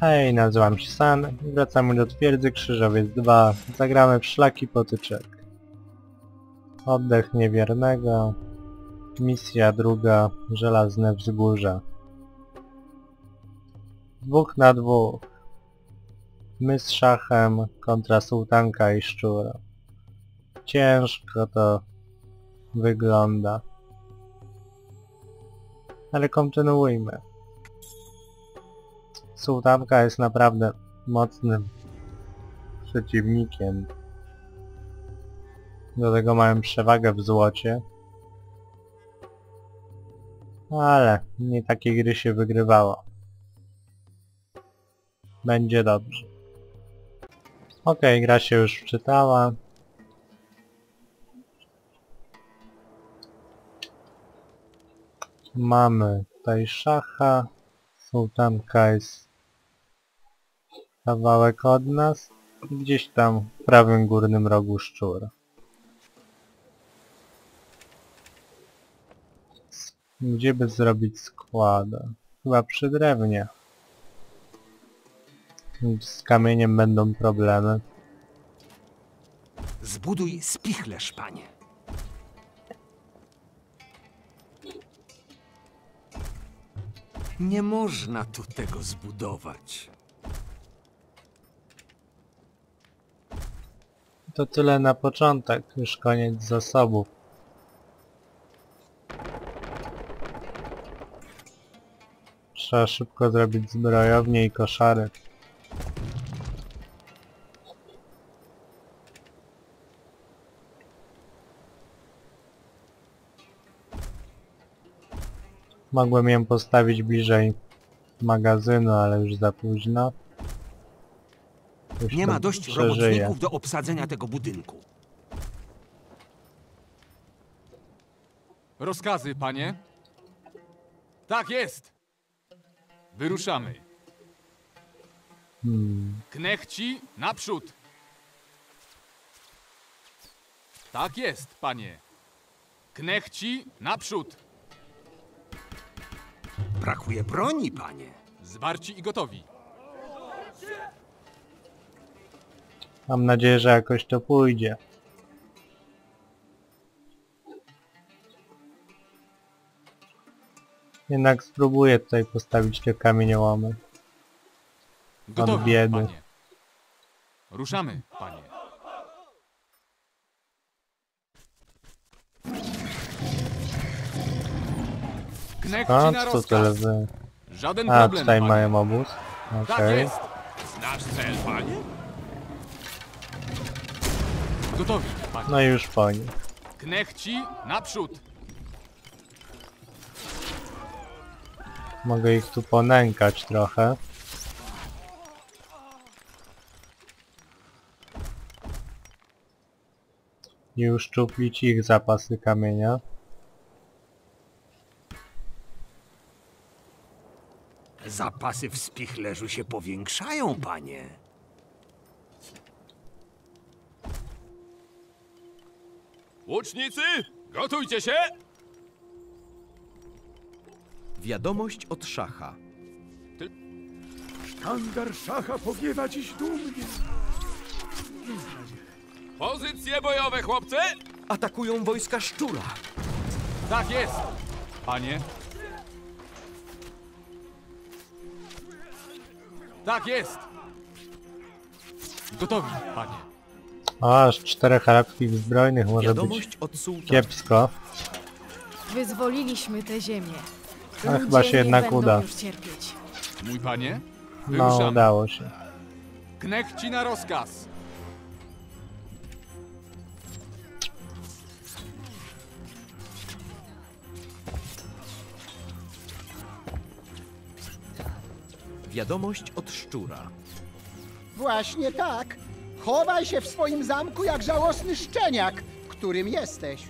Hej, nazywam się San i wracamy do twierdzy Krzyżowiec 2. Zagramy w szlaki potyczek. Oddech niewiernego. Misja druga. Żelazne wzgórze. Dwóch na dwóch. My z szachem kontra sułtanka i szczura. Ciężko to wygląda. Ale kontynuujmy. Sułtanka jest naprawdę mocnym przeciwnikiem. Do tego mamy przewagę w złocie. Ale nie takie gry się wygrywało. Będzie dobrze. Okej, gra się już wczytała. Mamy tutaj szacha. Sułtanka jest kawałek od nas. i Gdzieś tam w prawym górnym rogu szczur. Gdzie by zrobić składa? Chyba przy drewnie. Z kamieniem będą problemy. Zbuduj spichlerz, panie. Nie można tu tego zbudować. To tyle na początek, już koniec zasobów. Trzeba szybko zrobić zbrojownię i koszary. Mogłem ją postawić bliżej magazynu, ale już za późno. Nie ma dość przeżyje. robotników do obsadzenia tego budynku. Rozkazy, panie? Tak jest! Wyruszamy. Hmm. Knechci, naprzód! Tak jest, panie. Knechci, naprzód! Brakuje broni, panie. Zwarci i gotowi. Mam nadzieję, że jakoś to pójdzie. Jednak spróbuję tutaj postawić te kamieniołomy. Gotowi, biedy. panie. Ruszamy, panie. Knechci na co tyle rozkaz. wy... Żaden A, problem, tutaj panie. mają obóz. Tak Okej. jest. Cel, panie? Gotowi, panie. No i już po nich. Knechci, naprzód! Mogę ich tu ponękać trochę. I uszczuplić ich zapasy kamienia. Zapasy w spichlerzu się powiększają, panie. Łucznicy, gotujcie się! Wiadomość od szacha. Sztandar szacha powiewa dziś dumnie. Pozycje bojowe, chłopcy! Atakują wojska szczura. Tak jest! Panie? Tak jest! Gotowi, panie. O, aż czterech arabskich zbrojnych może być Wiadomość od sułtana. kiepsko. Wyzwoliliśmy tę ziemię. Ale Ludzie chyba się nie jednak będą uda. już cierpieć. Mój panie? No, udało się. Knechci na rozkaz! Wiadomość od szczura. Właśnie tak. Chowaj się w swoim zamku jak żałosny szczeniak, którym jesteś.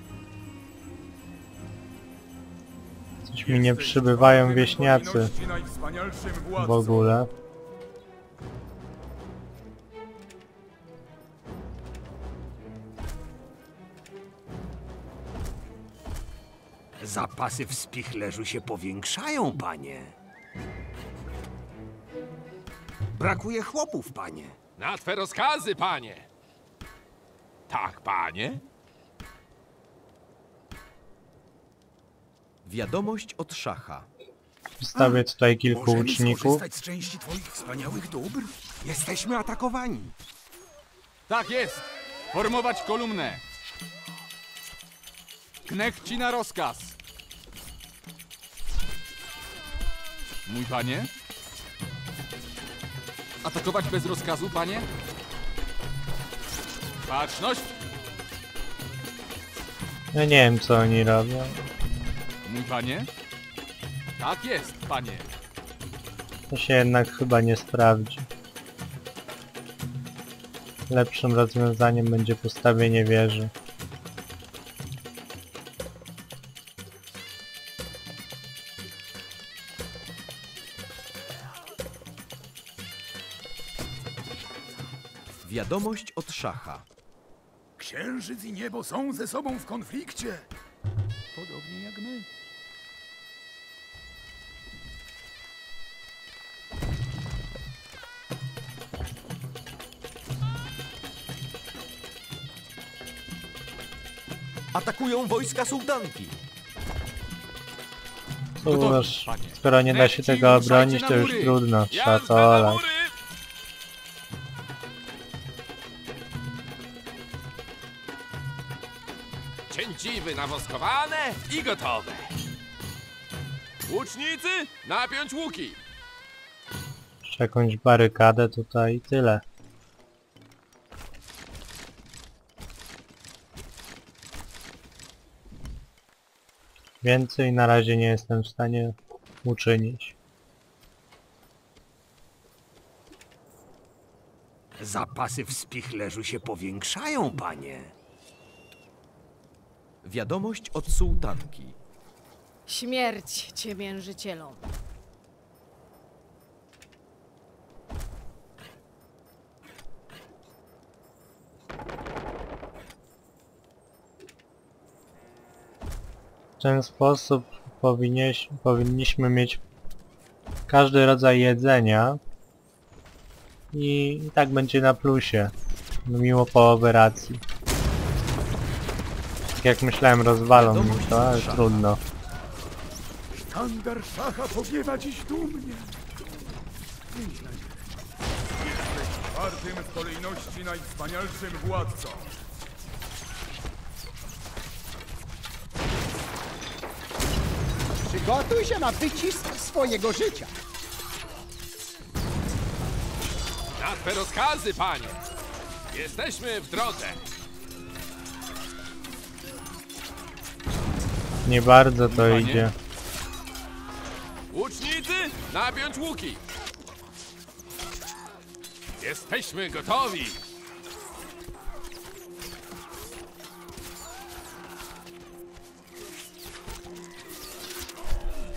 Coś mi nie przybywają wieśniacy w ogóle. Zapasy w spichlerzu się powiększają, panie. Brakuje chłopów, panie. Na twe rozkazy, panie! Tak, panie? Wiadomość od szacha. Wstawię tutaj kilku Możemy łuczników. skorzystać z części twoich wspaniałych dóbr? Jesteśmy atakowani. Tak jest! Formować kolumnę! Knechci na rozkaz! Mój panie? Atakować bez rozkazu, panie? Baczność! Ja nie wiem co oni robią. Mój panie? Tak jest, panie. To się jednak chyba nie sprawdzi. Lepszym rozwiązaniem będzie postawienie wieży. Wiadomość od szacha. Księżyc i niebo są ze sobą w konflikcie. Podobnie jak my. Atakują wojska sułtanki. Cóż, skoro nie da się tego obronić, to już trudno, trzeba to olać. Cięciwy nawoskowane i gotowe. Łucznicy, napiąć łuki. Jeszcze jakąś barykadę tutaj i tyle. Więcej na razie nie jestem w stanie uczynić. Zapasy w spichlerzu się powiększają, panie. Wiadomość od sułtanki. Śmierć ciemiężycielom. W ten sposób powinieś, powinniśmy mieć każdy rodzaj jedzenia i, i tak będzie na plusie, mimo połowy racji. Tak jak myślałem rozwalą mi to, ale trudno. Sztandar szacha powiewa dziś dumnie. Jesteś czwartym w kolejności najwspanialszym władcą. Przygotuj się na wycisk swojego życia. Na twe rozkazy, panie. Jesteśmy w drodze. Nie bardzo to Panie? idzie. Łucznicy, napiąć łuki. Jesteśmy gotowi.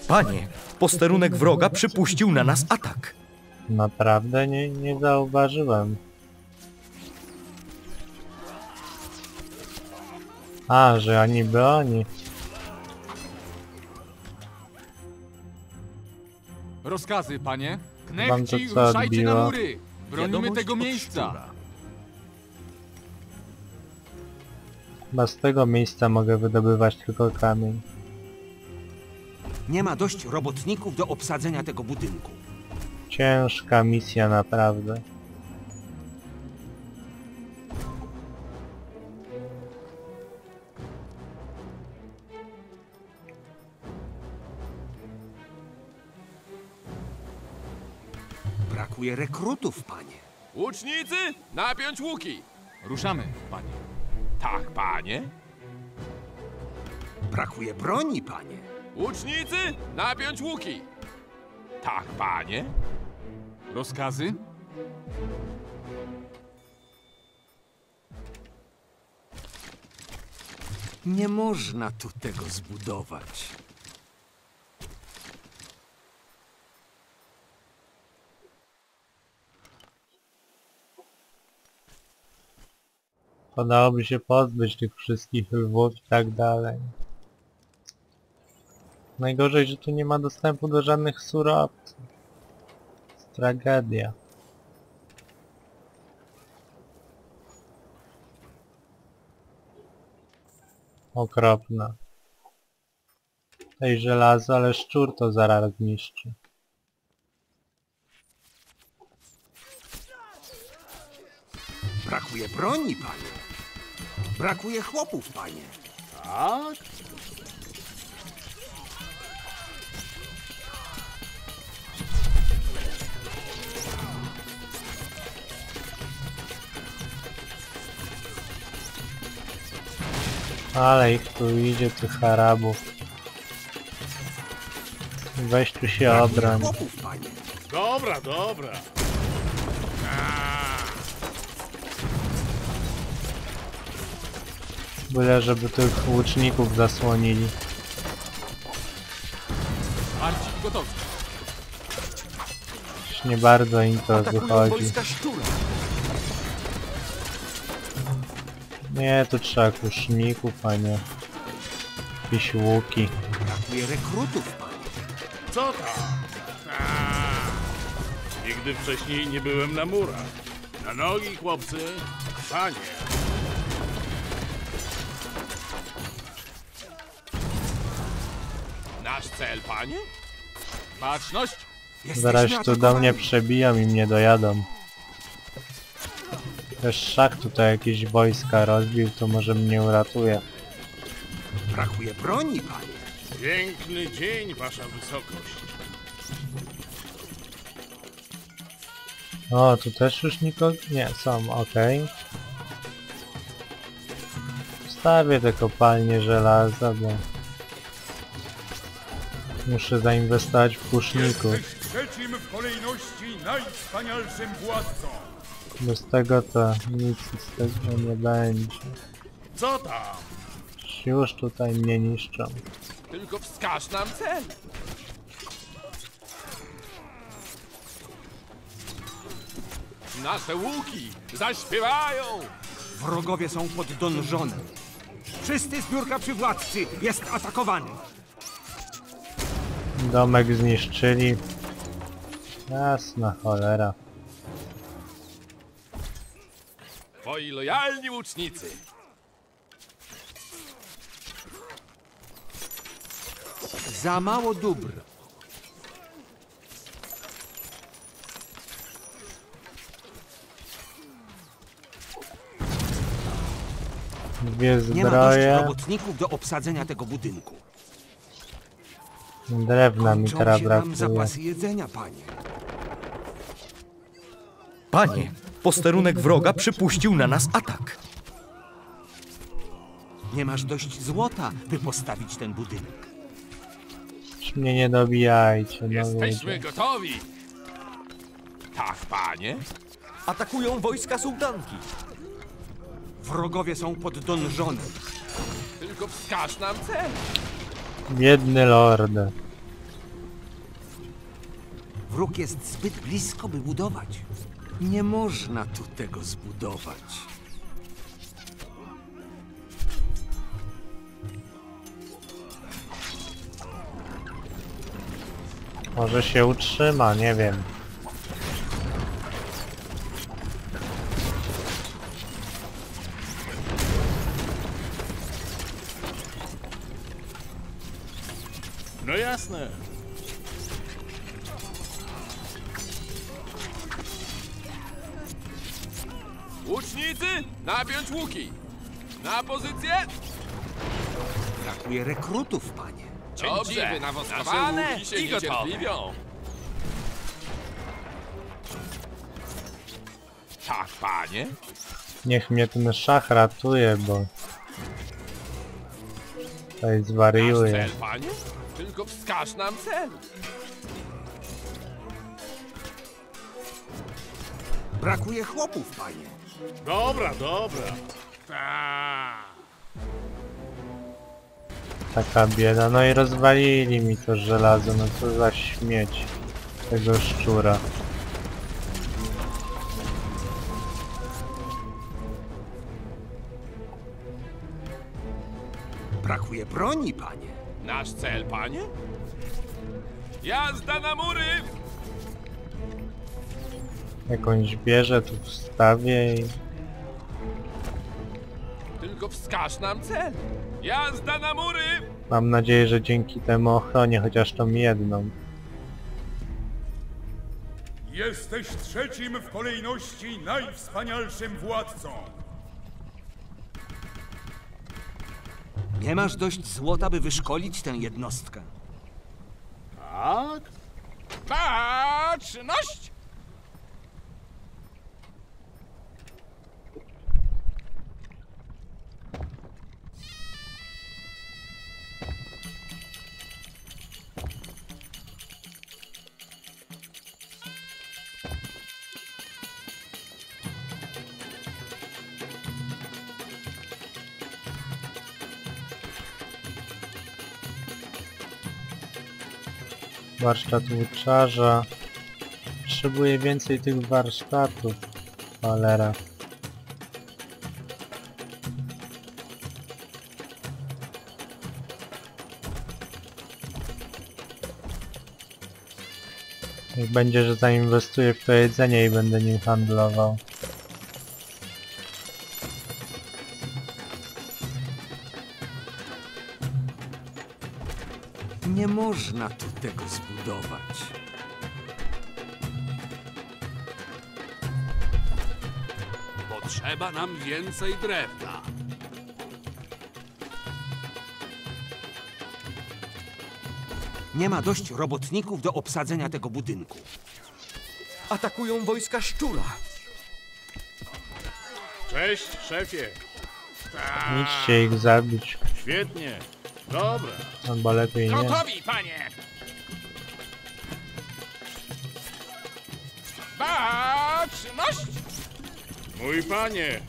Panie, posterunek wroga przypuścił na nas atak. Naprawdę nie, nie zauważyłem. A, że oni broni. Rozkazy, panie. Knechci, co ruszajcie na mury. Bronimy Wiadomość tego od miejsca. szczura. Chyba z tego miejsca mogę wydobywać tylko kamień. Nie ma dość robotników do obsadzenia tego budynku. Ciężka misja naprawdę. Brakuje rekrutów, panie. Łucznicy, napiąć łuki. Ruszamy, panie. Tak, panie. Brakuje broni, panie. Łucznicy, napiąć łuki. Tak, panie. Rozkazy? Nie można tu tego zbudować. Podałoby się pozbyć tych wszystkich lwów i tak dalej. Najgorzej, że tu nie ma dostępu do żadnych surowców. Tragedia. Okropna. Tej żelazo, ale szczur to zaraz niszczy. Brakuje broni, panie. Brakuje chłopów, panie. Tak? Ale ich tu idzie, tych Arabów. Weź tu się obroń. chłopów, panie. Dobra, dobra. Byle żeby tych łuczników zasłonili. Marcin gotowy. Już nie bardzo im to Atakują wychodzi. wojska szczura. Nie, tu trzeba kuszników, a nie jakieś łuki. Brakuje rekrutów, panie. Co tam? Nigdy wcześniej nie byłem na murach. Na nogi, chłopcy. Panie. Cel, panie? Baczność! Zaraz tu do mnie przebiją i mnie dojadą. Też szach tutaj jakieś wojska rozbił, to może mnie uratuje. Brakuje broni, panie. Piękny dzień, wasza wysokość. O, tu też już nikogo... Nie, są, okej. Wstawię te kopalnie żelaza, bo... Muszę zainwestować w władcą. Bez tego to nic z tego nie będzie. Co tam? Już tutaj mnie niszczą. Tylko wskaż nam cel. Nasze łuki zaśpiewają! Wrogowie są pod donżonem. Wszyscy zbiórka przywładcy jest atakowany. Domek zniszczyli. Jasna cholera. Twoi lojalni łucznicy. Za mało dóbr. Dwie Nie ma dość zbroje. robotników do obsadzenia tego budynku. Drewna mi Kończą teraz się nam brakuje. zapasy jedzenia, panie. Panie, posterunek wroga przypuścił na nas atak. Nie masz dość złota, by postawić ten budynek. Już mnie nie dobijajcie, no Jesteśmy ludzie. gotowi. Tak, panie. Atakują wojska sułtanki. Wrogowie są pod donżonem. Tylko wskaż nam cel. Biedny lord. Wróg jest zbyt blisko, by budować. Nie można tu tego zbudować. Może się utrzyma, nie wiem. Brakuje rekrutów, panie. Dobrze, nawoskowane się i niecierpliwią. Tak, panie. Niech mnie ten szach ratuje, bo... Tutaj Nasz cel, panie. Tylko wskaż nam cel. Brakuje chłopów, panie. Dobra, dobra. Ta. Taka bieda. No i rozwalili mi to żelazo, no co za śmieć. Tego szczura. Brakuje broni, panie. Nasz cel, panie. Jazda na mury. Jakąś bierze tu wstawię i... Tylko tylko wskaż nam cel. Jazda na mury! Mam nadzieję, że dzięki temu ochronię chociaż tą jedną. Jesteś trzecim w kolejności najwspanialszym władcą. Nie masz dość złota, by wyszkolić tę jednostkę. Tak? Baczność! Warsztat łyczarza. Potrzebuję więcej tych warsztatów. Cholera. Niech będzie, że zainwestuję w to jedzenie i będę nim handlował. Nie można tu tego zbudować. Potrzeba nam więcej drewna. Nie ma dość robotników do obsadzenia tego budynku. Atakują wojska szczura. Cześć, szefie. Idźcie ich zabić. Świetnie. Dobra. Albo lepiej nie. Gotowi, panie! Baczność! Mój panie.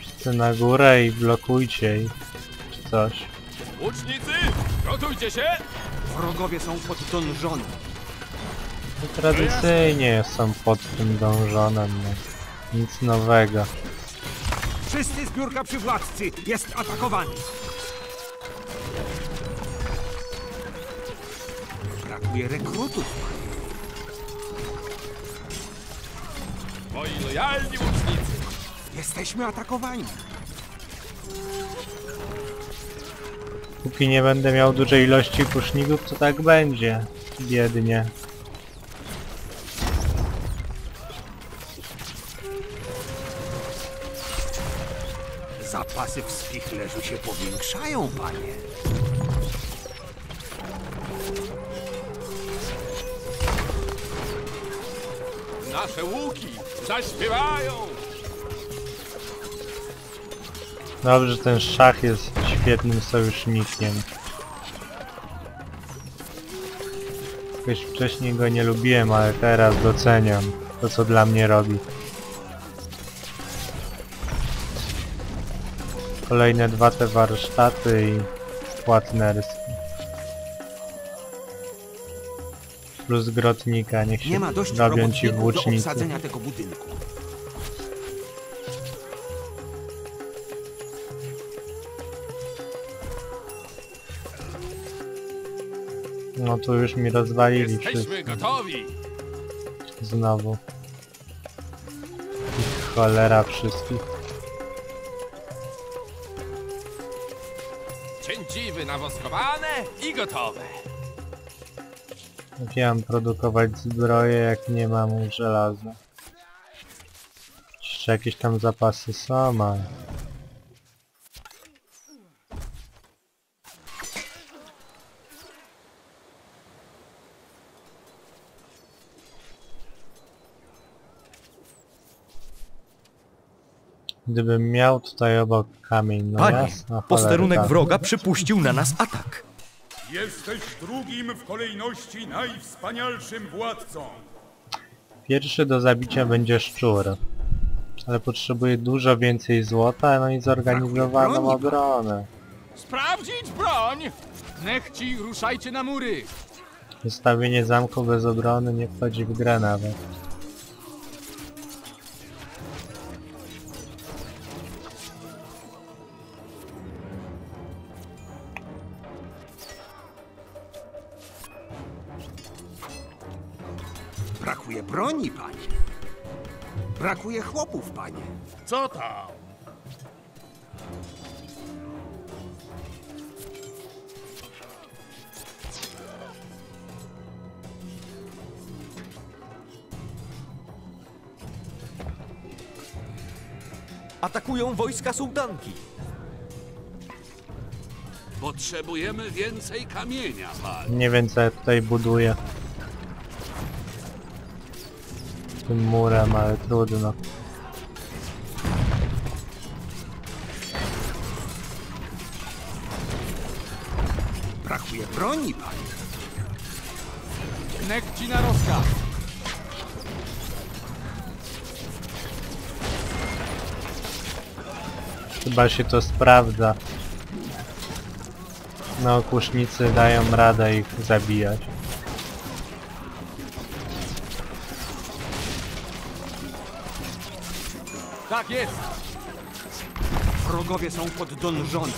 Wszyscy na górę i blokujcie. Czy coś. Łucznicy, gotujcie się! Wrogowie są pod donżonem. No, tradycyjnie są pod tym dążonem. No. Nic nowego. Wszyscy zbiórka przy władcy jest atakowany. Brakuje rekrutów. Moi lojalni łucznicy! Jesteśmy atakowani. Póki nie będę miał dużej ilości kuszników, to tak będzie. Biednie. Zapasy w spichlerzu się powiększają, panie. Nasze łuki zaśpiewają! Dobrze, ten szach jest świetnym sojusznikiem. Jakoś wcześniej go nie lubiłem, ale teraz doceniam to, co dla mnie robi. Kolejne dwa te warsztaty i płatnerski. Plus grotnika, niech się Nie ma dość robią ci włócznicy. obsadzenia tego budynku. No tu już mi rozwalili Jesteśmy wszystko gotowi! znowu. Ich cholera wszystkich. Cięciwy nawoskowane i gotowe! Jak ja mam produkować zbroję, jak nie mam żelaza? Jeszcze jakieś tam zapasy są, ale... Gdybym miał tutaj obok kamień, no Panie, jasno, cholera, posterunek tak. wroga przypuścił na nas atak. Jesteś drugim w kolejności najwspanialszym władcą. Pierwszy do zabicia będzie szczur. Ale potrzebuje dużo więcej złota, no i zorganizowaną broni, obronę. Sprawdzić broń! Niech ci ruszajcie na mury! Wystawienie zamku bez obrony nie wchodzi w grę nawet. Broni, panie. Brakuje chłopów, panie. Co tam? Atakują wojska sułtanki. Potrzebujemy więcej kamienia, panie. Nie wiem co ja tutaj buduję. Tym murem, ale trudno. Brakuje broni, panie. Knekci na rozkaz. Chyba się to sprawdza. No, kusznicy dają radę ich zabijać. Tak jest. Wrogowie są pod donżonem.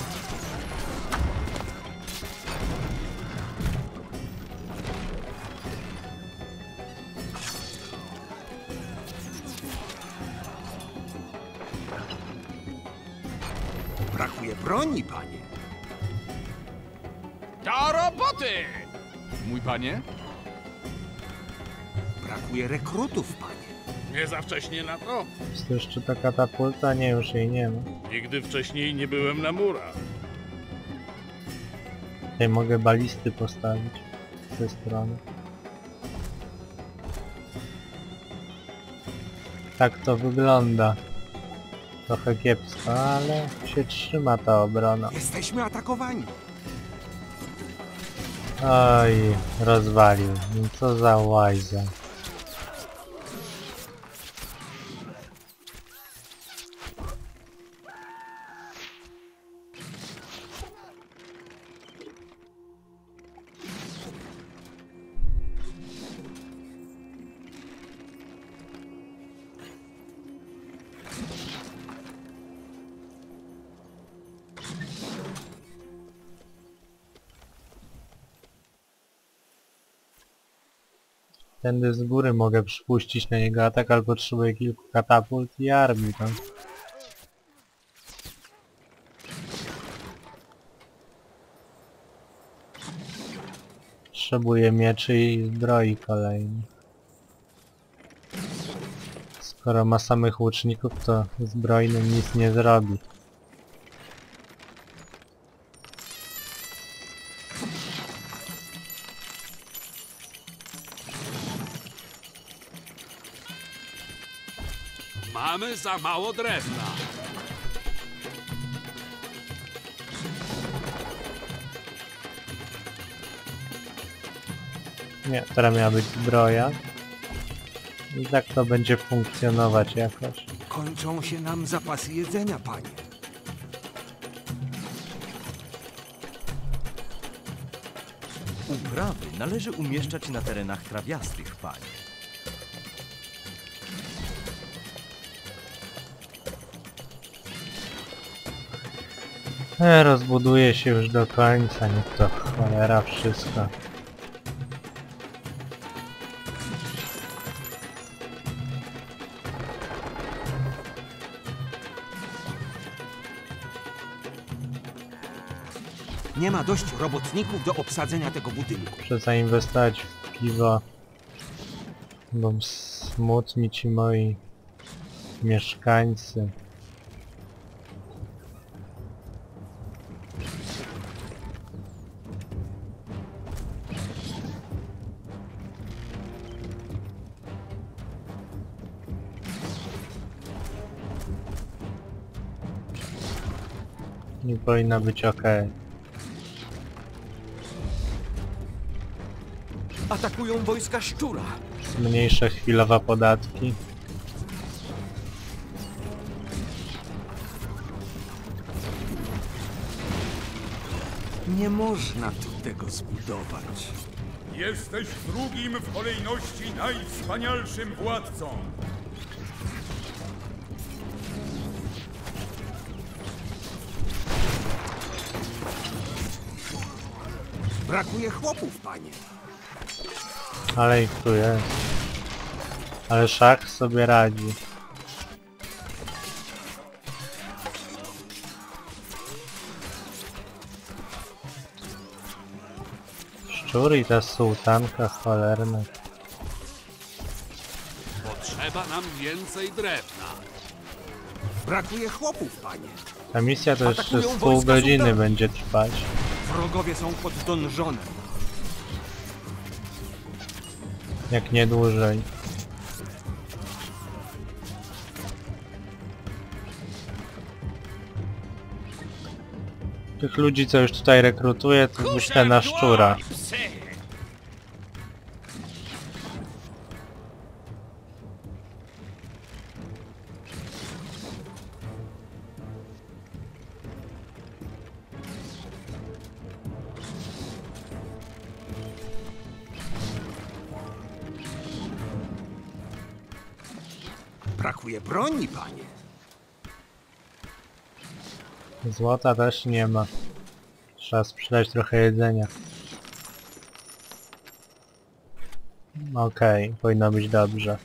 Brakuje broni, panie. Do roboty! Mój panie? Brakuje rekrutów, panie. Nie za wcześnie na to. Jest to jeszcze ta katapulta? Nie, już jej nie ma. Nigdy wcześniej nie byłem na murach. Tutaj mogę balisty postawić z tej strony. Tak to wygląda. Trochę kiepsko, ale się trzyma ta obrona. Jesteśmy atakowani. Oj, rozwalił. Co za łajza. Tędy z góry mogę przypuścić na niego atak, ale potrzebuję kilku katapult i armii tam. Potrzebuję mieczy i zbroi kolejnych. Skoro ma samych łuczników, to zbrojnym nic nie zrobi. Mamy za mało drewna. Nie, teraz miała być zbroja. I tak to będzie funkcjonować jakoś. Kończą się nam zapasy jedzenia, panie. Uprawy należy umieszczać na terenach trawiastych, panie. E, rozbuduje się już do końca, niech to cholera wszystko. Nie ma dość robotników do obsadzenia tego budynku. Muszę zainwestować w piwo. Bo smutni ci moi mieszkańcy. Powinno być ok. Atakują wojska szczura. Mniejsze chwilowo podatki. Nie można tu tego zbudować. Jesteś drugim w kolejności najwspanialszym władcą. Brakuje chłopów, panie. Ale ich tu jest. Ale szach sobie radzi. Szczur i ta sułtanka cholerna. Potrzeba nam więcej drewna. Brakuje chłopów, panie. Ta misja to jeszcze z pół godziny będzie trwać. Wrogowie są pod donżonem. Jak nie dłużej. Tych ludzi, co już tutaj rekrutuje, to wyślę na szczura. Złota też nie ma. Trzeba sprzedać trochę jedzenia. Okej, powinno być dobrze.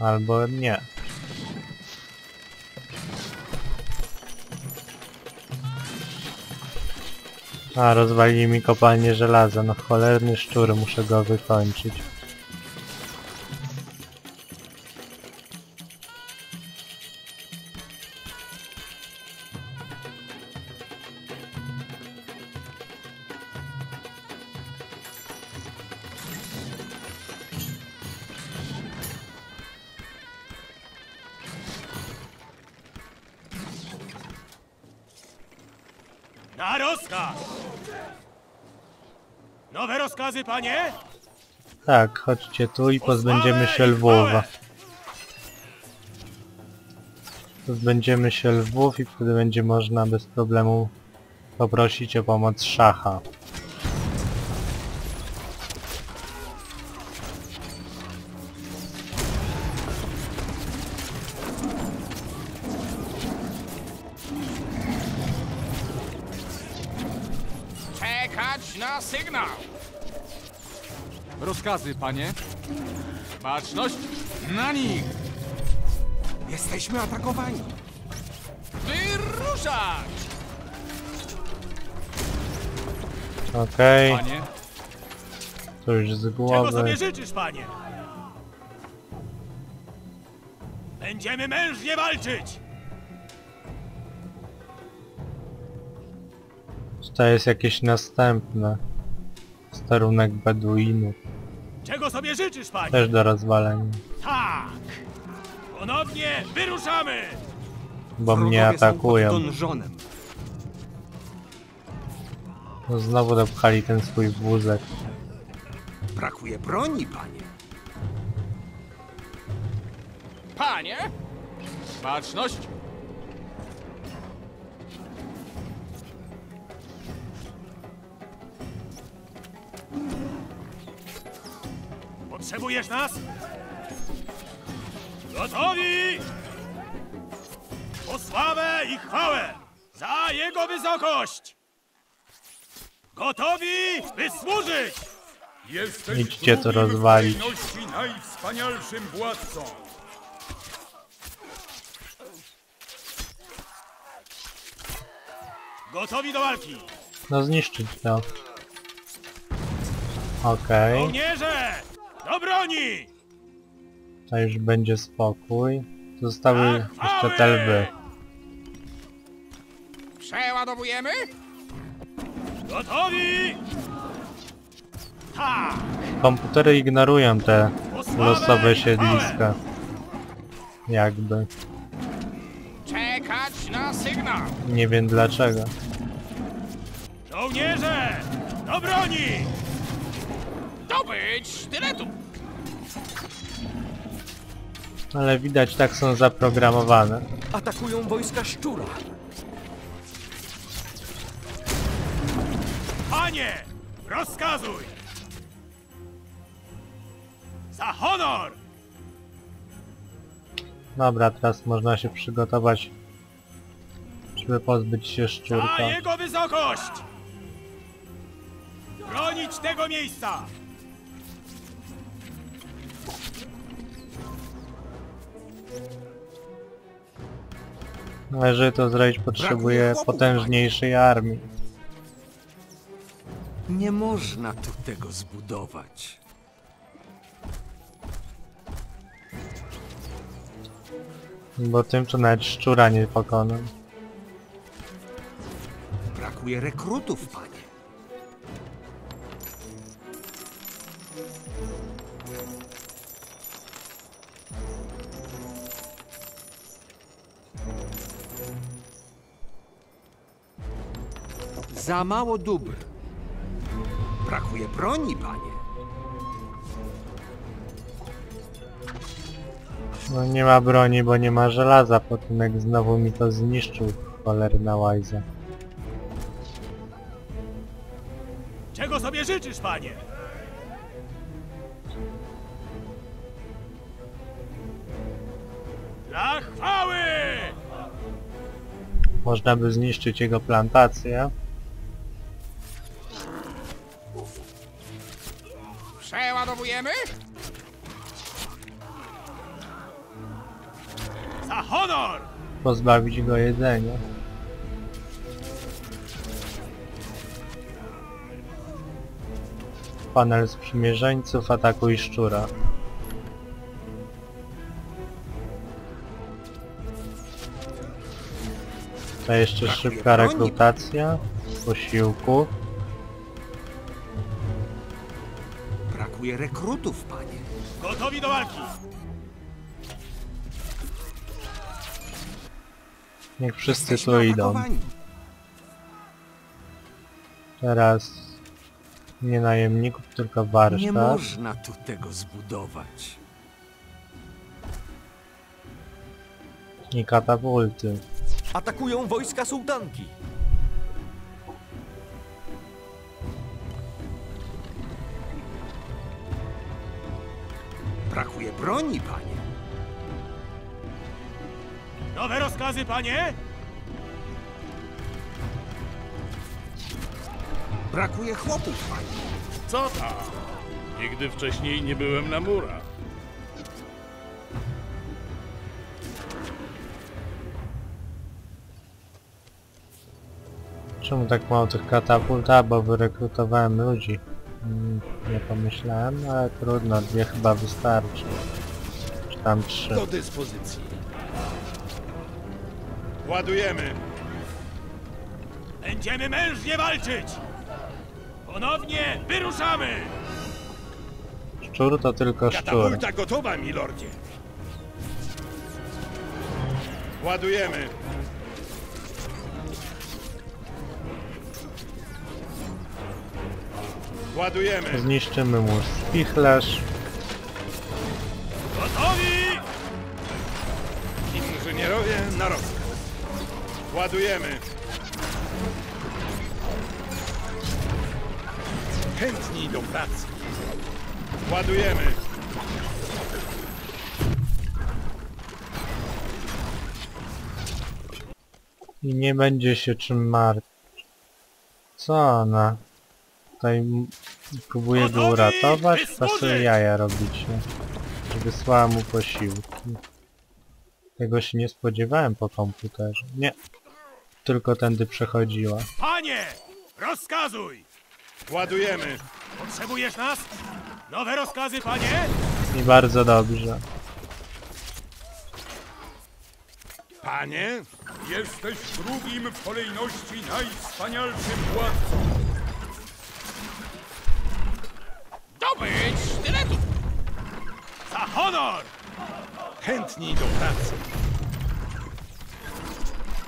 Albo nie. A, rozwalili mi kopalnię żelaza. No cholerny szczur, muszę go wykończyć. Tak, chodźcie tu i pozbędziemy się Lwowa. Pozbędziemy się Lwów i wtedy będzie można bez problemu poprosić o pomoc Szacha. Rozkazy, panie. Baczność na nich. Jesteśmy atakowani. Wyruszać! Okej, Panie, to już z Czego głowy. sobie życzysz, panie? Będziemy mężnie walczyć! Tutaj jest jakieś następne. Sterunek Beduinów. Czego sobie życzysz, panie? Też do rozwalenia. Tak! Ponownie wyruszamy! Bo mnie atakują. No znowu dopchali ten swój wózek. Brakuje broni, panie. panie. Baczność. Potrzebujesz nas? Gotowi! Po sławę i chwałę! Za jego wysokość! Gotowi, by służyć! Jesteś Idźcie to rozwalić. najwspanialszym władcą. Gotowi do walki! No zniszczyć to. Okej, Żołnierze! Do broni! to już będzie spokój. Zostały Na jeszcze te lwy. Przeładowujemy. Gotowi! Tak! Komputery ignorują te losowe siedliska. Jakby. Czekać na sygnał. Nie wiem dlaczego. Żołnierze! Do broni! Dobyć sztyletu. Ale widać tak są zaprogramowane. Atakują wojska szczura. Panie! Rozkazuj! Za honor! Dobra, teraz można się przygotować, żeby pozbyć się szczurka. Za jego wysokość! Bronić tego miejsca! Ale żeby to zrobić potrzebuje chłopów, potężniejszej armii. Nie można tu tego zbudować. Bo tym to nawet szczura nie pokonam. Brakuje rekrutów, panie. Za mało dóbr. Brakuje broni, panie. No nie ma broni, bo nie ma żelaza, potem jak znowu mi to zniszczył cholerna łajza. Czego sobie życzysz, panie? Dla chwały! Można by zniszczyć jego plantację. Pozbawić go jedzenia. Panel sprzymierzeńców, atakuj szczura. To jeszcze szybka rekrutacja. Posiłku. Brakuje rekrutów, panie. Gotowi do walki! Niech wszyscy tu idą. Teraz nie najemników, tylko Nie warsztat. można tu tego zbudować. I katapulty. Atakują wojska sułtanki. Brakuje broni, panie. Nowe rozkazy, panie? Brakuje chłopów, panie. Co tam? Nigdy wcześniej nie byłem na murach. Czemu tak mało tych katapult? A, bo wyrekrutowałem ludzi. Mm, Nie pomyślałem, ale trudno, dwie chyba wystarczy. Czy tam trzy. Do dyspozycji. Ładujemy. Będziemy mężnie walczyć! Ponownie wyruszamy! Szczur to tylko szczur. Katapulta gotowa, milordzie. Ładujemy. Ładujemy. Zniszczymy mu spichlerz. Gotowi! Inżynierowie na rozkaz. Ładujemy. Chętni do pracy. Ładujemy. I nie będzie się czym martwić. Co ona? Tutaj próbuje go uratować, to wysłużyć! sobie jaja robicie. Wysłała mu posiłki. Tego się nie spodziewałem po komputerze. Nie. Tylko tędy przechodziła. Panie! Rozkazuj! Ładujemy. Potrzebujesz nas? Nowe rozkazy, panie? I bardzo dobrze. Panie, Jesteś drugim w kolejności najwspanialszym władcą. Dobyć sztyletów! Za honor! chętni do pracy.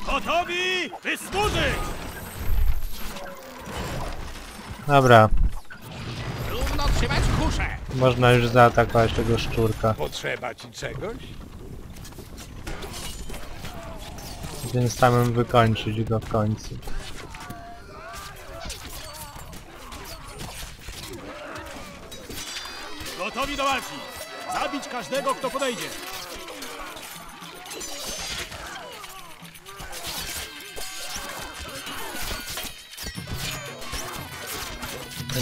Gotowi wysłużyć! Dobra, Równo trzymać kuszę! można już zaatakować tego szczurka. Potrzeba ci czegoś? Tym samym wykończyć go w końcu. Gotowi do walki! Zabić każdego, kto podejdzie!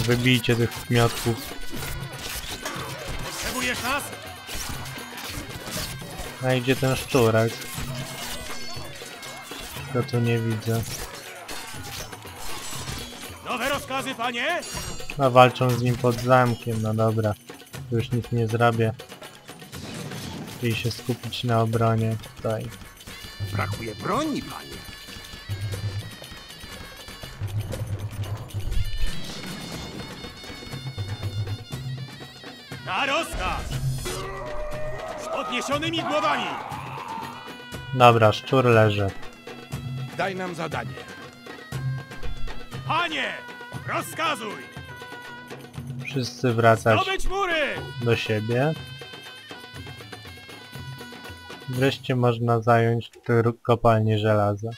Wybijcie tych kmiotków. Potrzebujesz nas? A idzie ten szczurek. Go tu nie widzę. Nowe rozkazy, panie? No walczą z nim pod zamkiem, no dobra. Tu już nic nie zrobię. Lepiej się skupić na obronie tutaj. Brakuje broni, panie. Na rozkaz! Z podniesionymi głowami! Dobra, szczur leży. Daj nam zadanie. Panie! Rozkazuj! Wszyscy wracać Zdobyć mury! do siebie. Wreszcie można zająć kopalnię żelaza.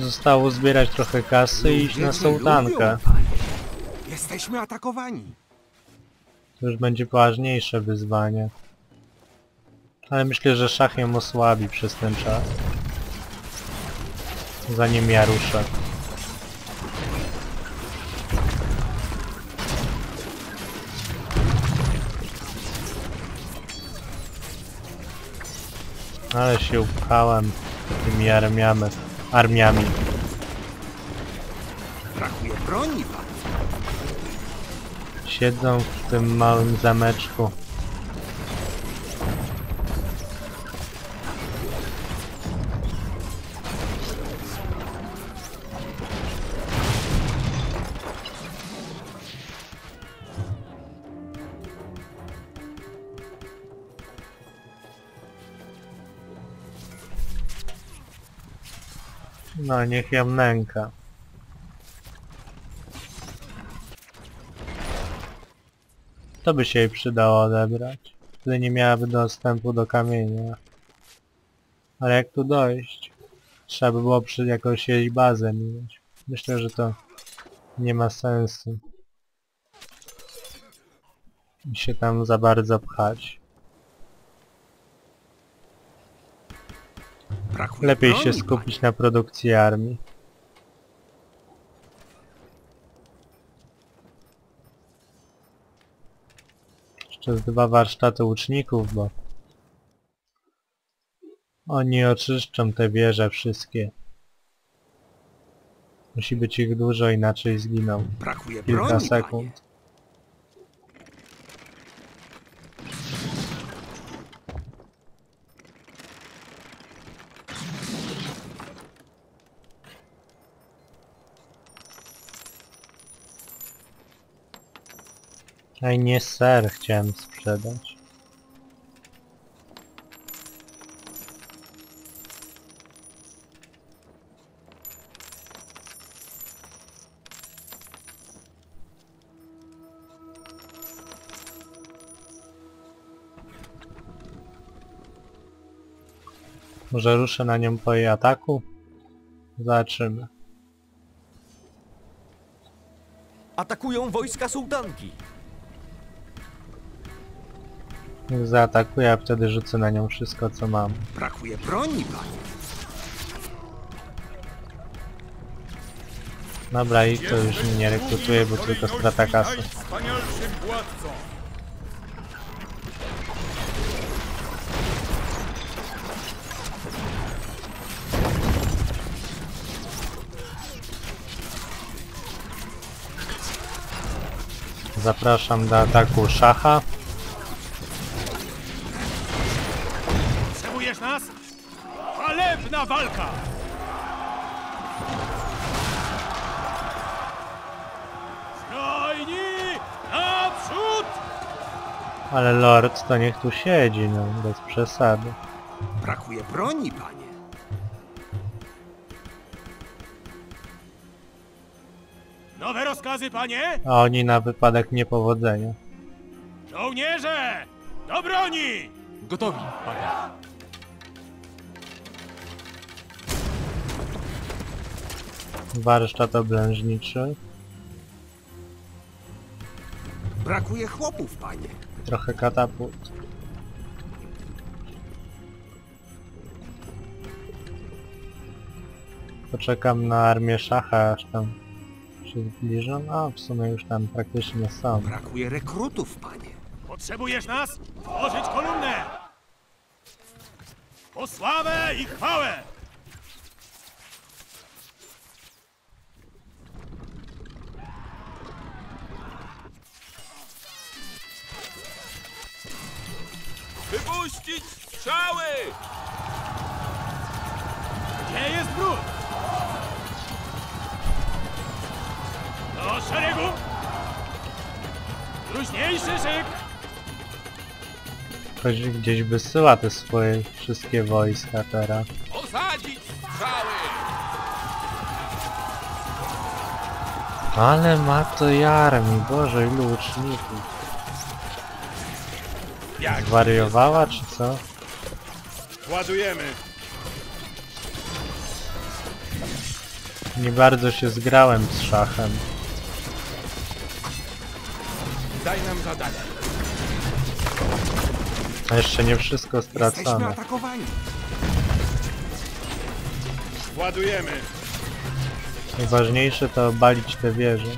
Zostało zbierać trochę kasy i iść na sołtankę. Jesteśmy atakowani. To już będzie poważniejsze wyzwanie. Ale myślę, że szach ją osłabi przez ten czas. Zanim ja ruszę. Ale się upchałem tymi armiami. Armiami. Brakuje broni. Siedzą w tym małym zameczku. No, niech ją nęka. To by się jej przydało odebrać. Wtedy nie miałaby dostępu do kamienia. Ale jak tu dojść? Trzeba by było przy jakąś jej bazę mieć. Myślę, że to nie ma sensu. I się tam za bardzo pchać. Brakuje Lepiej broni, się skupić na produkcji armii. Jeszcze dwa warsztaty łuczników, bo oni oczyszczą te wieże wszystkie. Musi być ich dużo, inaczej zginą. Panie. Brakuje Kilka broni, sekund. Ej, nie ser chciałem sprzedać. Może ruszę na nią po jej ataku? Zobaczymy. Atakują wojska sułtanki. Jak zaatakuję, a wtedy rzucę na nią wszystko co mam. Brakuje broni, panie. Dobra, i to już mnie nie rekrutuje, bo tylko strata kasy. Zapraszam do ataku szacha. Chwalebna walka! Zbrojni! Naprzód! Ale lord to niech tu siedzi, no bez przesady. Brakuje broni, panie. Nowe rozkazy, panie! A oni na wypadek niepowodzenia. Żołnierze! Do broni! Gotowi, panie. Warsztat oblężniczy. Brakuje chłopów, panie. Trochę katapult. Poczekam na armię szacha, aż tam się zbliżą. A, w sumie już tam praktycznie są. Brakuje rekrutów, panie. Potrzebujesz nas? Tworzyć kolumnę! Po sławę i chwałę! Wypuścić strzały! Gdzie jest wróg? Do szeregu! Luźniejszy szyk! Ktoś gdzieś wysyła te swoje wszystkie wojska teraz. Osadzić strzały! Ale ma to armii, Boże, ilu łuczników. Zwariowała czy co? ładujemy. Nie bardzo się zgrałem z szachem. Daj nam zadanie. A jeszcze nie wszystko Jesteśmy stracone. atakowani. Ładujemy. Najważniejsze to obalić te wieże.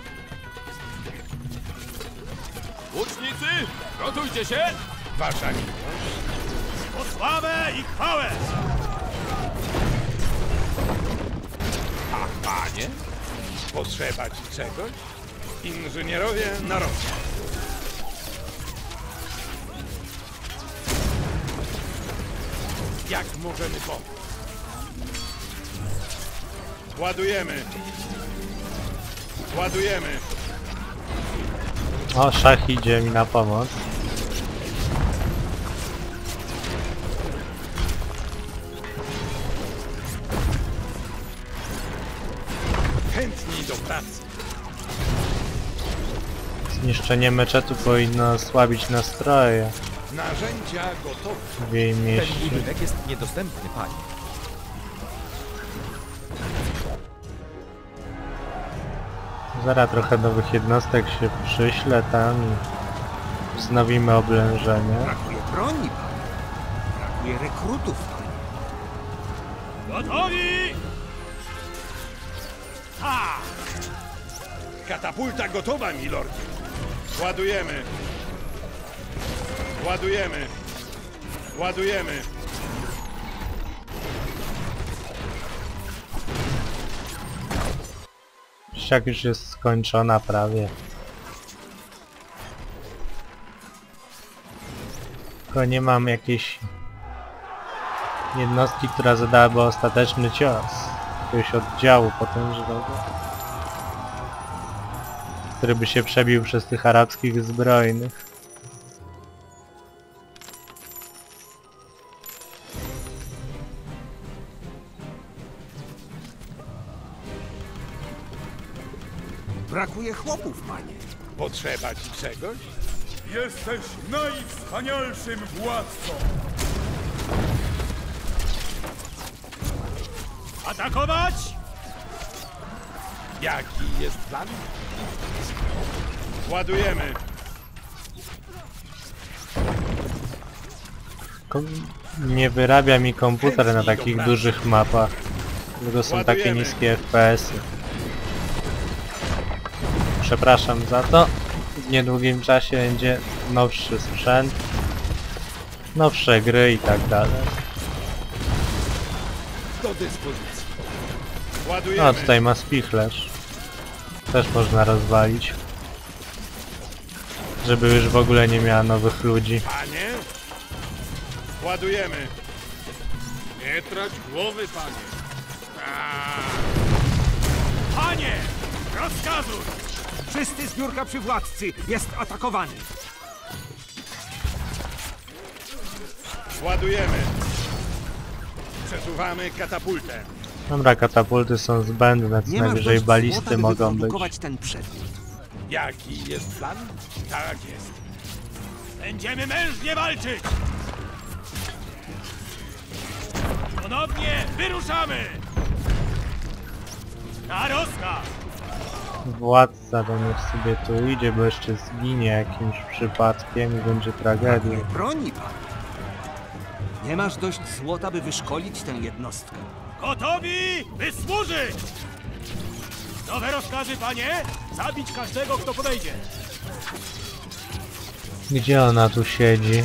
Łucznicy, gotujcie się! Wasza miłość. Po sławę i chwałę! Panie, potrzeba ci czegoś? Inżynierowie na rok. Jak możemy pomóc? Ładujemy. Ładujemy. O, szach idzie mi na pomoc. Pracy. Zniszczenie meczetu powinno osłabić nastroje Narzędzia gotowe. w jej Ten mieście. budynek jest niedostępny, panie. Zaraz trochę nowych jednostek się przyśle tam i wznowimy oblężenie. Brakuje broni, panie. Brakuje rekrutów, panie. Gotowi! Katapulta gotowa, milordzie. Ładujemy. Ładujemy. Ładujemy. Siak już jest skończona prawie. Tylko nie mam jakiejś jednostki, która zadałaby ostateczny cios. Jakiegoś oddziału potężnego. Który by się przebił przez tych arabskich zbrojnych. Brakuje chłopów, panie. Potrzeba ci czegoś? Jesteś najwspanialszym władcą! Atakować! Jaki jest plan? Ładujemy. Ko- Nie wyrabia mi komputer na takich dużych mapach. Dlatego są takie niskie FPS-y. Przepraszam za to. W niedługim czasie będzie nowszy sprzęt, nowsze gry i tak dalej. Do dyspozycji. No Ładujemy. tutaj ma spichlerz. Też można rozwalić. Żeby już w ogóle nie miała nowych ludzi. Panie. Ładujemy. Nie trać głowy, panie! Panie! Rozkazuj! Wszyscy zbiórka przywładcy jest atakowany. Ładujemy. Przesuwamy katapultę. Dobra, katapulty są zbędne, co Nie najwyżej dość balisty złota, by mogą być. wyprodukować ten przedmiot. Jaki jest plan? Tak jest. Będziemy mężnie walczyć! Ponownie wyruszamy! Na rozkaz! Władca to niech sobie tu idzie, bo jeszcze zginie jakimś przypadkiem i będzie tragedia. Broni pan. Nie masz dość złota, by wyszkolić tę jednostkę. Gotowi, by służyć! Nowe rozkazy, panie! Zabić każdego, kto podejdzie! Gdzie ona tu siedzi?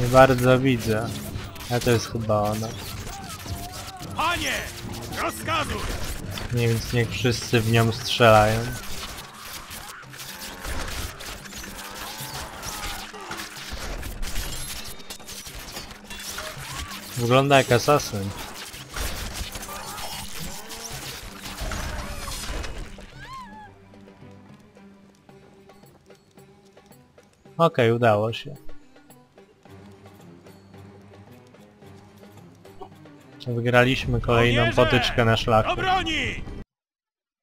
Nie bardzo widzę. A to jest chyba ona. Panie! Rozkazu! Nie, więc niech wszyscy w nią strzelają. Wygląda jak asasyn. Okej, udało się. Wygraliśmy kolejną potyczkę na szlaku.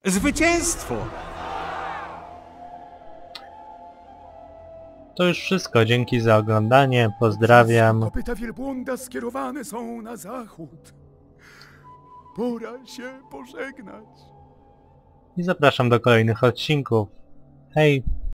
Zwycięstwo! To już wszystko, dzięki za oglądanie, pozdrawiam. Kopyta wielbłąda skierowane są na zachód. Pora się pożegnać. i zapraszam do kolejnych odcinków. Hej!